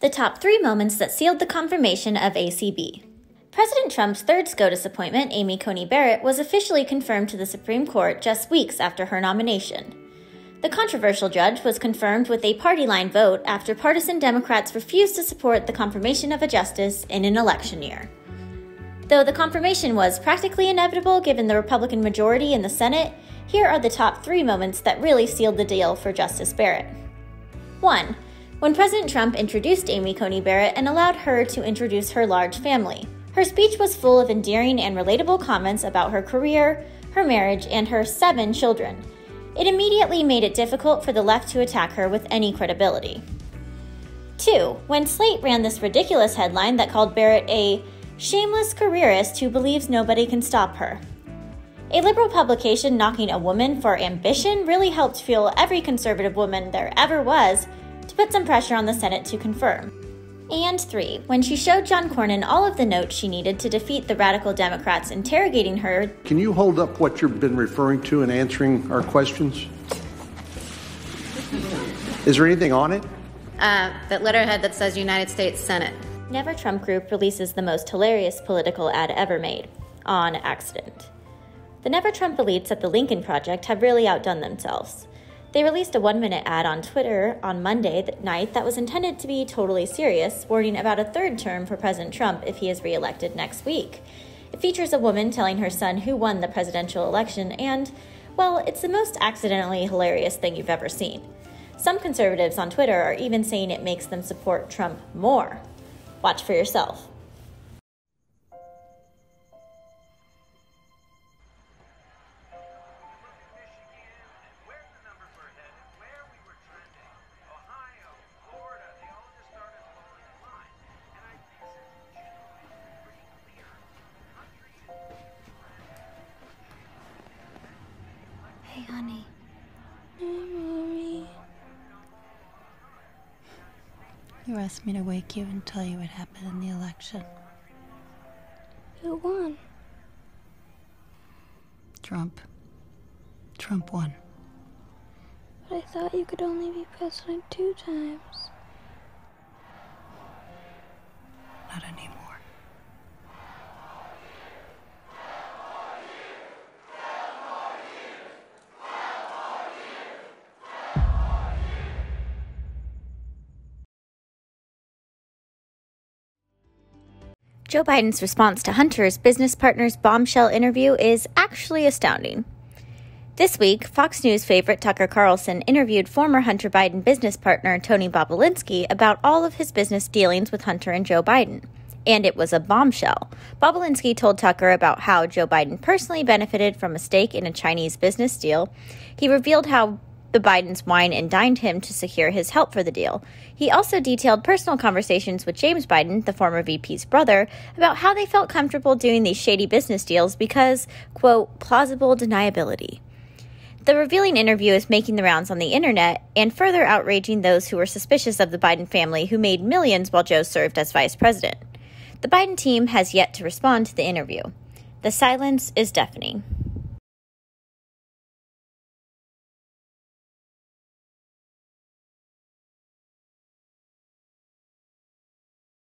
The top three moments that sealed the confirmation of ACB. President Trump's third SCOTUS appointment, Amy Coney Barrett, was officially confirmed to the Supreme Court just weeks after her nomination. The controversial judge was confirmed with a party line vote after partisan Democrats refused to support the confirmation of a justice in an election year. Though the confirmation was practically inevitable given the Republican majority in the Senate, here are the top three moments that really sealed the deal for Justice Barrett. 1 when President Trump introduced Amy Coney Barrett and allowed her to introduce her large family. Her speech was full of endearing and relatable comments about her career, her marriage, and her seven children. It immediately made it difficult for the left to attack her with any credibility. 2. When Slate ran this ridiculous headline that called Barrett a shameless careerist who believes nobody can stop her. A liberal publication knocking a woman for ambition really helped fuel every conservative woman there ever was to put some pressure on the Senate to confirm. And three, when she showed John Cornyn all of the notes she needed to defeat the radical Democrats interrogating her. Can you hold up what you've been referring to in answering our questions? Is there anything on it? Uh, that letterhead that says United States Senate. Never Trump Group releases the most hilarious political ad ever made on accident. The Never Trump elites at the Lincoln Project have really outdone themselves. They released a one minute ad on Twitter on Monday night that was intended to be totally serious, warning about a third term for President Trump if he is reelected next week. It features a woman telling her son who won the presidential election, and, well, it's the most accidentally hilarious thing you've ever seen. Some conservatives on Twitter are even saying it makes them support Trump more. Watch for yourself. Honey. Mommy. You asked me to wake you and tell you what happened in the election. Who won? Trump. Trump won. But I thought you could only be president two times. Not anymore. Joe Biden's response to Hunter's business partner's bombshell interview is actually astounding. This week, Fox News favorite Tucker Carlson interviewed former Hunter Biden business partner Tony Bobulinski about all of his business dealings with Hunter and Joe Biden. And it was a bombshell. Bobulinski told Tucker about how Joe Biden personally benefited from a stake in a Chinese business deal. He revealed how the Bidens wine and dined him to secure his help for the deal. He also detailed personal conversations with James Biden, the former VP's brother, about how they felt comfortable doing these shady business deals because, quote, plausible deniability. The revealing interview is making the rounds on the internet and further outraging those who were suspicious of the Biden family who made millions while Joe served as vice president. The Biden team has yet to respond to the interview. The silence is deafening.